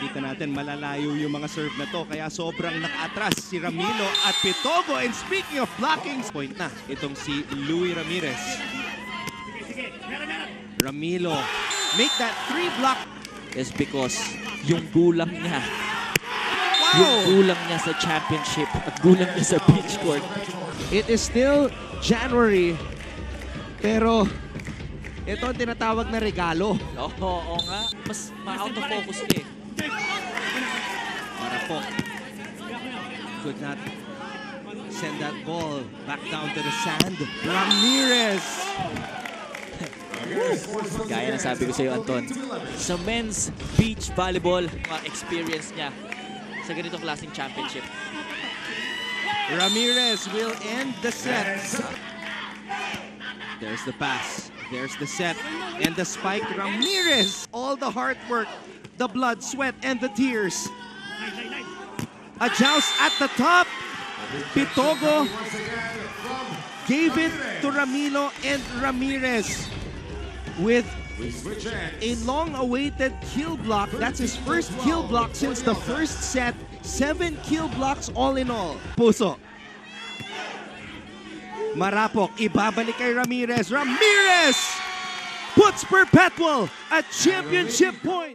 Kita natin malalayo yung mga serve na to kaya sobrang nakaatras si Ramilo at Pitogo. And speaking of blocking, point na itong si Louis Ramirez. Ramilo, make that three block. is because yung gulang niya, yung Wow! gulang niya sa championship at gulang niya sa beach court. It is still January, pero ito ang tinatawag na regalo. Oo, oo nga. Mas ma-out of focus eh. Para. Could not send that ball back down to the sand. Ramirez! Gaya ng sabi ko sa iyo, Anton. Sa men's beach volleyball, experience niya sa ganitong klaseng championship. Ramirez will end the set. There's the pass. There's the set. And the spike. Ramirez! All the hard work, the blood, sweat, and the tears. A joust at the top. Pitogo gave it to Ramilo and Ramirez with a long-awaited kill block. That's his first kill block since the first set. Seven kill blocks all in all. Puso. Marapok, ibabalik kay Ramirez. Ramirez puts Perpetual at championship point.